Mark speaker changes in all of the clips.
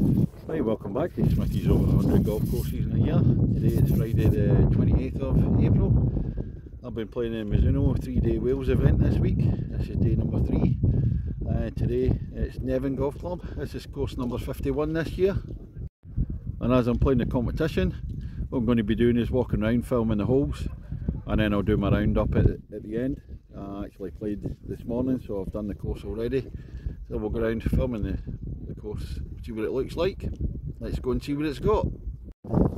Speaker 1: Right, welcome back to Smithy's over 100 golf courses in a year. Today is Friday the 28th of April. I've been playing in Mizuno three day Wales event this week. This is day number three. Uh, today it's Nefyn Golf Club. This is course number 51 this year. And as I'm playing the competition, what I'm going to be doing is walking around filming the holes and then I'll do my round up at, at the end. I actually played this morning so I've done the course already. So we'll go around filming the course, see what it looks like. Let's go and see what it's got.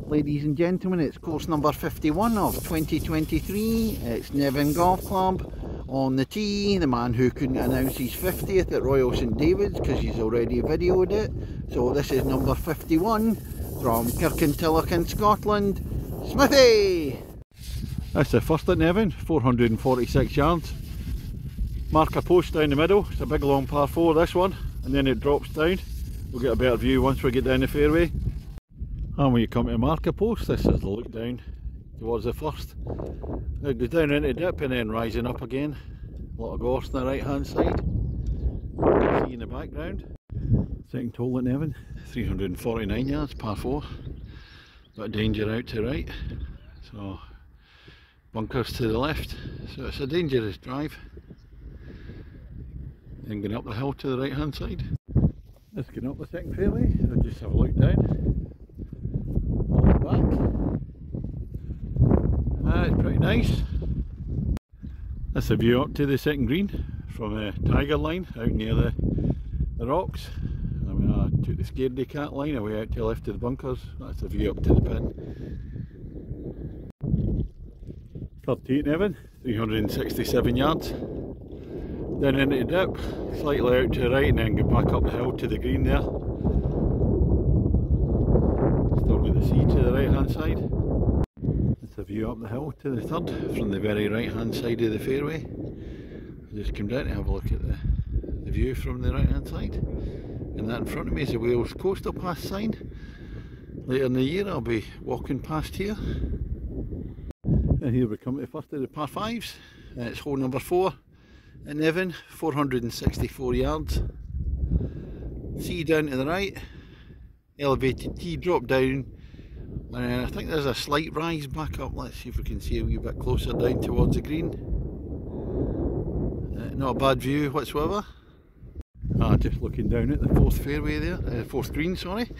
Speaker 1: Ladies and gentlemen, it's course number 51 of 2023. It's Nefyn Golf Club on the tee. The man who couldn't announce his 50th at Royal St David's because he's already videoed it. So this is number 51 from Kirkintilloch in Scotland. Smithy! That's the first at Nefyn, 446 yards. Mark a post down the middle, it's a big long par 4 this one, and then it drops down. We'll get a better view once we get down the fairway. And when you come to mark a post, this is the look down towards the first. It goes down into dip and then rising up again. A lot of gorse on the right hand side. See in the background. Second hole at Nefyn, 349 yards, par 4. Bit of danger out to right. So bunkers to the left. So it's a dangerous drive. Then going up the hill to the right hand side. Let's get up the second fairway. I'll just have a look down. Look back. Ah, it's pretty nice. That's a view up to the second green from the Tiger line out near the, the rocks. I mean, I took the Scaredy Cat line away out to the left of the bunkers. That's the view up to the pin. 13 Evan, 367 yards. Then into the dip, slightly out to the right and then go back up the hill to the green there. Still got the sea to the right hand side. That's a view up the hill to the third from the very right hand side of the fairway. I just come down to have a look at the, the view from the right hand side. And that in front of me is the Wales Coastal Path sign. Later in the year I'll be walking past here. And here we come to the first of the par 5s. Uh, it's hole number 4 in Nefyn, 464 yards. Sea down to the right, elevated tee drop down, and I think there's a slight rise back up. Let's see if we can see a wee bit closer down towards the green. Uh, not a bad view whatsoever. Ah, just looking down at the fourth fairway there, uh, fourth green, sorry.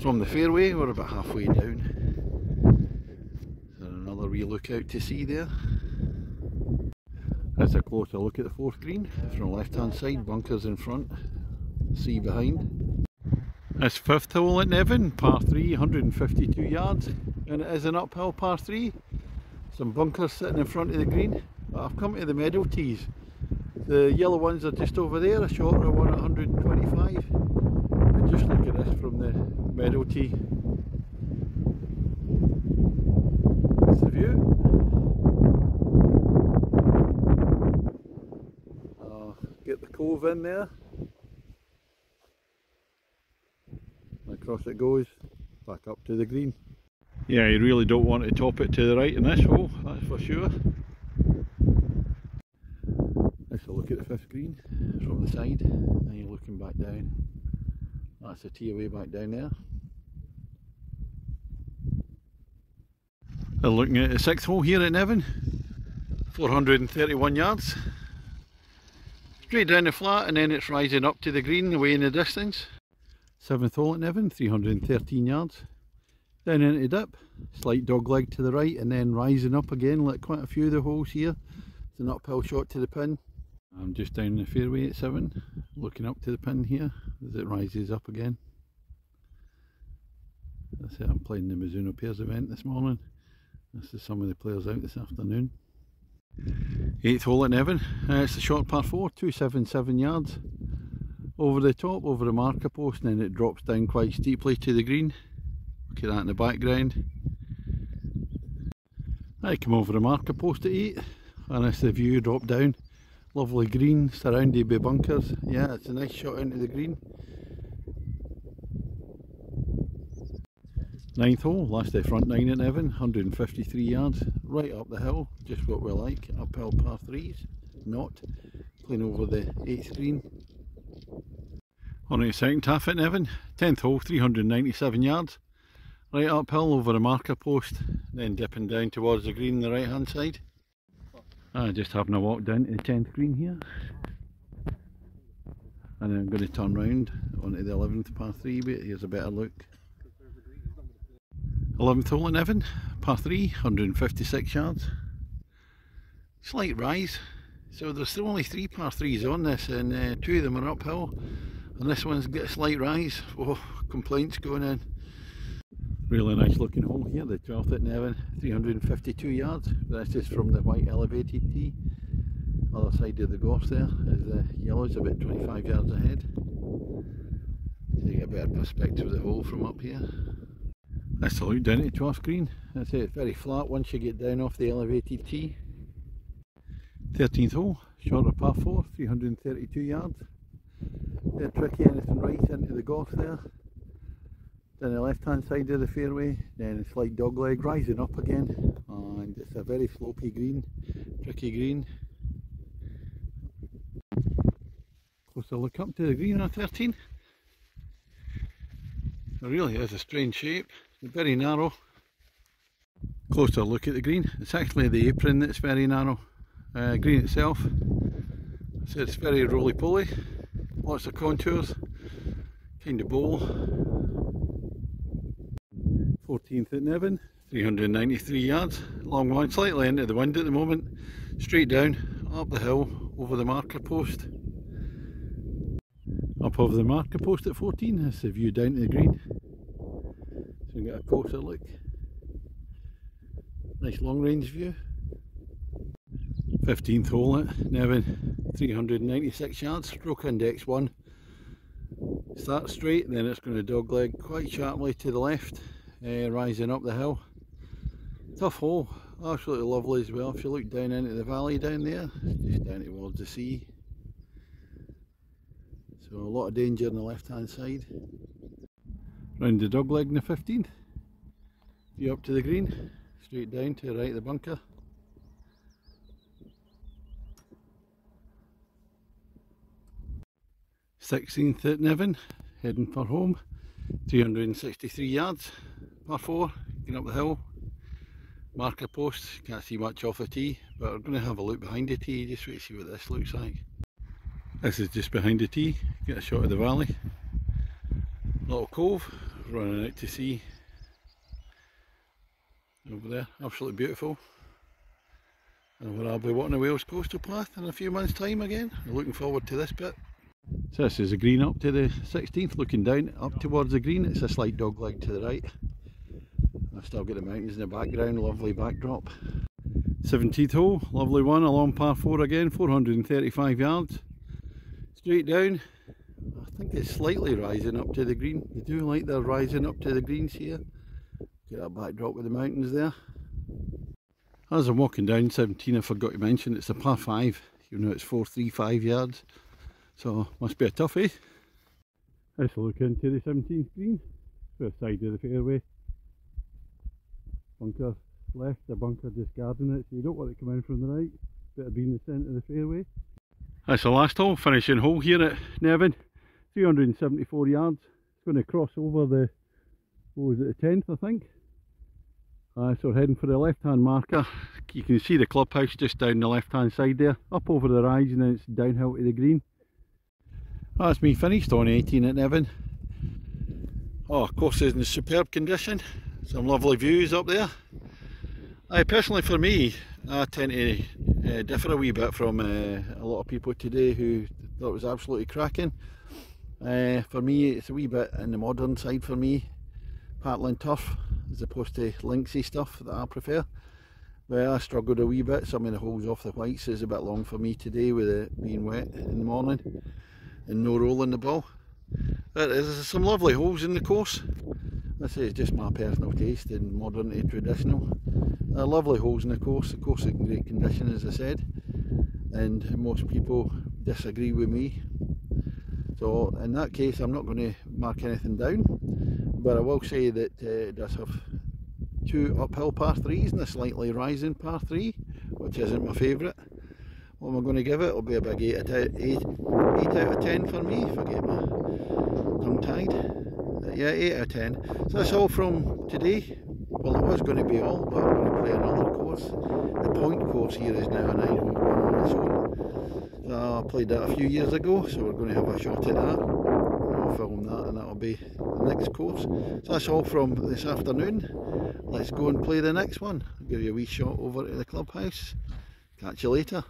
Speaker 1: From the fairway, we're about halfway down. So another wee look out to sea there. That's a closer look at the fourth green from left hand side, bunkers in front, sea behind. This fifth hole at Nefyn, par 3, 152 yards, and it is an uphill par 3. Some bunkers sitting in front of the green, but I've come to the medal tees. The yellow ones are just over there, a shorter one at 125. But just look at this from the medal tee. That's the view. Cove in there. Across it goes, back up to the green. Yeah, you really don't want to top it to the right in this hole, that's for sure. Let's look at the fifth green from the side, and you're looking back down. That's the tee away back down there. They're looking at the sixth hole here at Nefyn, 431 yards. Straight down the flat and then it's rising up to the green away in the distance. Seventh hole at Nefyn, 313 yards. Down into dip, slight dog leg to the right and then rising up again like quite a few of the holes here. It's an uphill shot to the pin. I'm just down the fairway at 7, looking up to the pin here as it rises up again. That's it, I'm playing the Mizuno Pairs event this morning. This is some of the players out this afternoon. Eighth hole at Nefyn, uh, it's a short par 4, 277 yards. Over the top, over the marker post, and then it drops down quite steeply to the green. Look at that in the background. I come over the marker post at 8, and it's the view drop down. Lovely green, surrounded by bunkers. Yeah, it's a nice shot into the green. Ninth hole, last day front nine at Nefyn, 153 yards, right up the hill, just what we like, uphill par threes, not, playing over the 8th green. On the second half at Nefyn, 10th hole, 397 yards. Right uphill over a marker post, then dipping down towards the green on the right hand side. Ah, just having a walk down to the 10th green here. And then I'm going to turn round onto the 11th par 3 but here's a better look. 11th hole in Evan, par 3, 156 yards. Slight rise, so there's only three par 3s on this and uh, two of them are uphill and this one's got a slight rise. Oh, complaints going in. Really nice looking hole here, the 12th at Nefyn, 352 yards. That's just from the white elevated tee. Other side of the gorse there is the yellow's about 25 yards ahead. So you get a better perspective of the hole from up here. That's look down the 12th green. That's it, very flat once you get down off the elevated tee. 13th hole, shorter par 4, 332 yards. Bit tricky, anything right into the golf there. Then the left hand side of the fairway, then a slight dog leg rising up again, and it's a very slopey green, tricky green. Closer look up to the green on 13. It really is a strange shape, very narrow. Closer look at the green, it's actually the apron that's very narrow. Uh, green itself, so it's very roly-poly, lots of contours, kind of bowl. 14th at Nefyn, 393 yards, long one, slightly into the wind at the moment, straight down, up the hill, over the marker post. Up over the marker post at 14, that's the view down to the green. Get a closer look. Nice long range view. 15th hole at Nefyn, 396 yards, stroke index 1. Start straight, then it's going to dogleg quite sharply to the left uh, rising up the hill. Tough hole, absolutely lovely as well. If you look down into the valley down there, just down towards the sea. So a lot of danger on the left hand side. Round the dog leg in the 15th. View up to the green, straight down to the right of the bunker. Sixteenth at Nefyn, heading for home, 363 yards par 4, getting up the hill, marker post, can't see much off the tee, but we're going to have a look behind the tee, just to see what this looks like. This is just behind the tee, get a shot of the valley. Little cove, running out to sea. Over there, absolutely beautiful. And where I'll be walking the Wales Coastal Path in a few months time again. Looking forward to this bit. So this is the green up to the 16th, looking down up towards the green. It's a slight dog leg to the right. I've still got the mountains in the background, lovely backdrop. 17th hole, lovely one, along par 4 again, 435 yards. Straight down, I think it's slightly rising up to the green. You do like the rising up to the greens here. Get that backdrop with the mountains there. As I'm walking down 17, I forgot to mention it's a par 5, You know it's 435 yards. So must be a toughie. Let's look into the 17th green, first side of the fairway bunker left, the bunker just guarding it, so you don't want it coming in from the right. Better be in the centre of the fairway. That's the last hole, finishing hole here at Nefyn. 374 yards. It's going to cross over the, what was it, the 10th I think. Uh, so we're heading for the left hand marker. You can see the clubhouse just down the left hand side there. Up over the rise and then it's downhill to the green. That's me finished on 18 at Nefyn. Oh, course is in superb condition. Some lovely views up there. I personally, for me, I tend to uh, differ a wee bit from uh, a lot of people today who thought it was absolutely cracking. Uh, for me, it's a wee bit in the modern side for me, parkland turf, as opposed to linksy stuff that I prefer. Well, I struggled a wee bit. Some of the holes off the whites is a bit long for me today with it being wet in the morning and no rolling the ball. There's some lovely holes in the course. This is just my personal taste in modern to traditional. Uh, lovely holes in the course, the course is in great condition as I said and most people disagree with me so in that case I'm not going to mark anything down but I will say that uh, it does have two uphill par 3s and a slightly rising par 3 which isn't my favourite what am I going to give it? It'll be a big 8 out of, 8, 8 out of 10 for me if I get my tongue tied. Yeah, 8 out of 10. So that's all from today. Well, it was going to be all, but I'm going to play another course. The point course here is now a 9 hole one on its own. So I played that a few years ago, so we're going to have a shot at that. I'll film that and that'll be the next course. So that's all from this afternoon. Let's go and play the next one. I'll give you a wee shot over to the clubhouse. Catch you later.